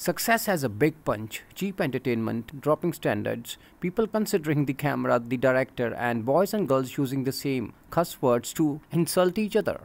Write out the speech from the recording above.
Success has a big punch, cheap entertainment, dropping standards, people considering the camera the director, and boys and girls using the same cuss words to insult each other.